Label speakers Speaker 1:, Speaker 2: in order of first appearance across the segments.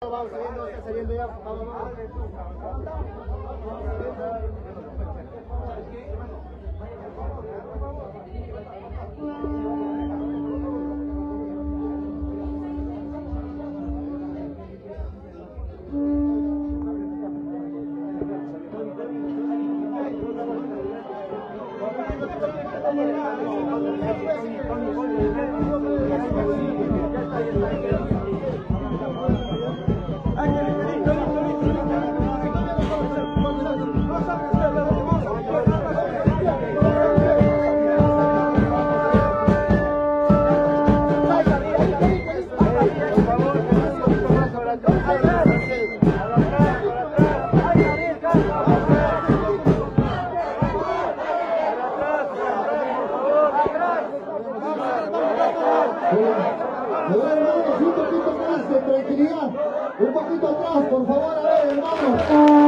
Speaker 1: Vamos saliendo, saliendo ya. Vamos, vamos. Ver, hermanos, un poquito más de tranquilidad. Un poquito atrás, por favor, a ver, hermanos.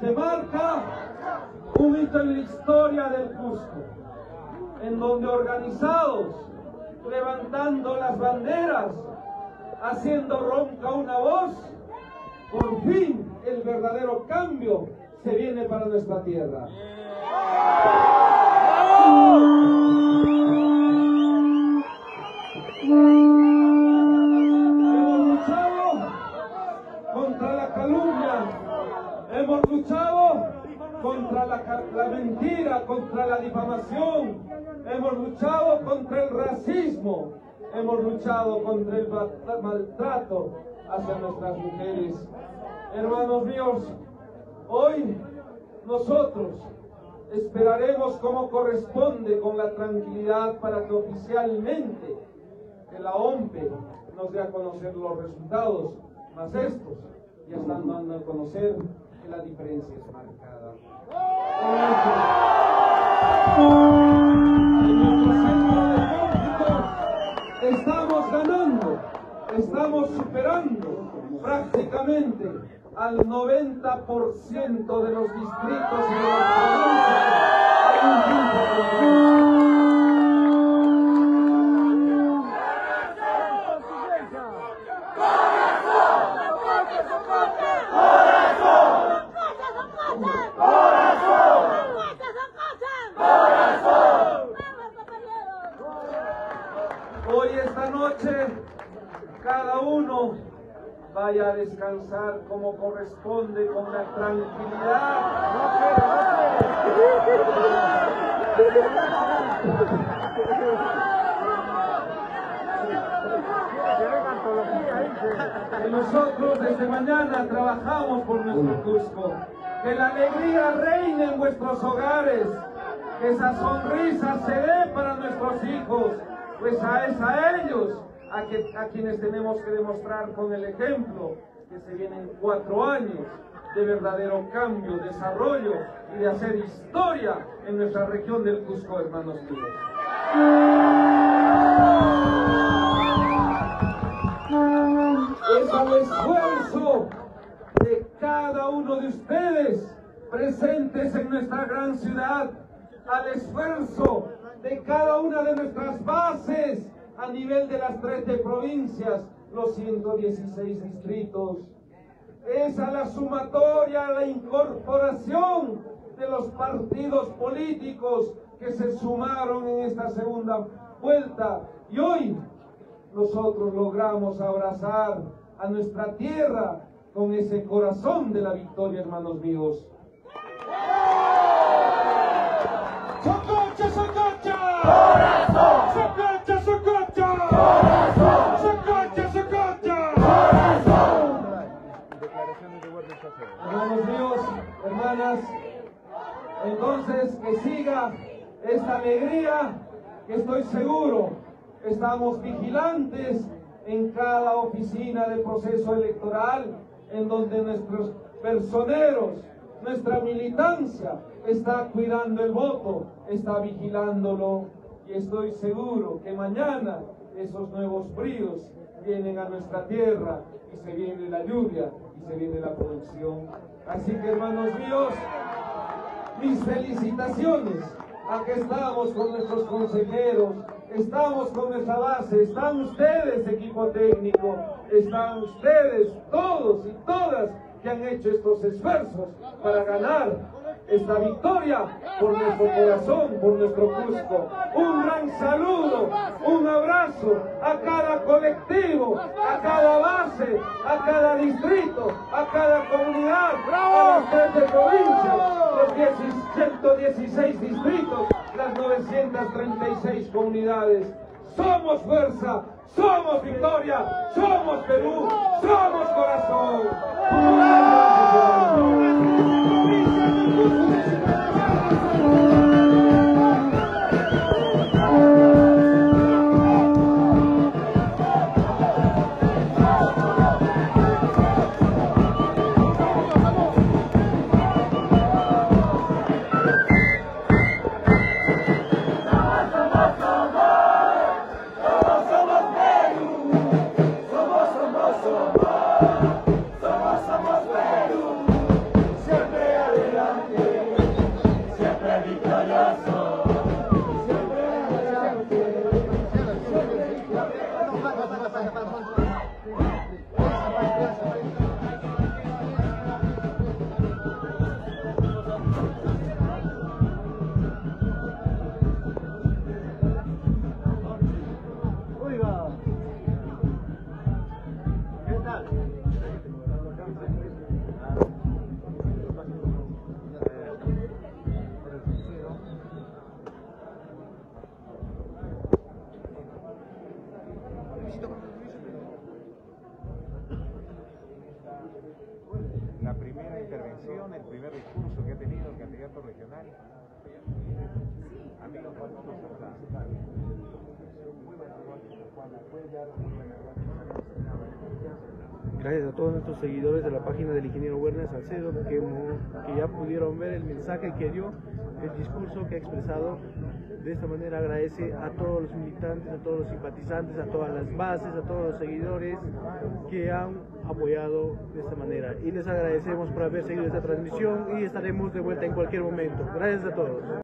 Speaker 2: se marca un hito en la historia del Cusco, en donde organizados, levantando las banderas, haciendo ronca una voz, por fin el verdadero cambio se viene para nuestra tierra. Contra la, la mentira, contra la difamación, hemos luchado contra el racismo, hemos luchado contra el ma- maltrato hacia nuestras mujeres. Hermanos míos, hoy nosotros esperaremos como corresponde con la tranquilidad para que oficialmente que la OMPE nos dé a conocer los resultados, más estos ya están dando a conocer la diferencia es marcada. Estamos ganando, estamos superando prácticamente al 90% de los distritos de las provincias. Hay un 15%. Hoy esta noche cada uno vaya a descansar como corresponde, con la tranquilidad. Que nosotros desde mañana trabajamos por nuestro Cusco. Que la alegría reine en vuestros hogares. Que esa sonrisa se dé para nuestros hijos. Pues a, es a ellos a, quienes tenemos que demostrar con el ejemplo que se vienen cuatro años de verdadero cambio, desarrollo y de hacer historia en nuestra región del Cusco, hermanos míos. es al esfuerzo de cada uno de ustedes presentes en nuestra gran ciudad, al esfuerzo de cada una de nuestras bases a nivel de las 13 provincias, los 116 distritos. Es a la sumatoria, a la incorporación de los partidos políticos que se sumaron en esta segunda vuelta. Y hoy nosotros logramos abrazar a nuestra tierra con ese corazón de la victoria, hermanos míos. ¡Sococha, sococha! ¡Corazón! ¡Sococha, sococha! ¡Corazón! Hermanos míos, hermanas, entonces que siga esta alegría que estoy seguro estamos vigilantes en cada oficina de proceso electoral en donde nuestros personeros, nuestra militancia está cuidando el voto, está vigilándolo y estoy seguro que mañana esos nuevos bríos vienen a nuestra tierra y se viene la lluvia y se viene la producción. Así que hermanos míos, mis felicitaciones. Aquí estamos con nuestros consejeros, estamos con nuestra base, están ustedes, equipo técnico, están ustedes, todos y todas que han hecho estos esfuerzos para ganar esta victoria por nuestro corazón, por nuestro Cusco. Un gran saludo, un abrazo a cada colectivo, a cada base, a cada distrito, a cada comunidad, a las 13 provincias, los 10 116 distritos, las 936 comunidades. Somos fuerza, somos victoria, somos Perú, somos corazón. Thank you.
Speaker 3: La primera intervención, el primer discurso que ha tenido el candidato regional. Amigos,
Speaker 4: Gracias a todos nuestros seguidores de la página del ingeniero Werner Salcedo que, que ya pudieron ver el mensaje que dio, el discurso que ha expresado. De esta manera agradece a todos los militantes, a todos los simpatizantes, a todas las bases, a todos los seguidores que han apoyado de esta manera. Y les agradecemos por haber seguido esta transmisión y estaremos de vuelta en cualquier momento. Gracias a todos.